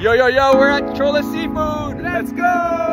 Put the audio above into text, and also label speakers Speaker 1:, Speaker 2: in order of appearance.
Speaker 1: Yo, yo, yo, we're at Chola Seafood. Let's go.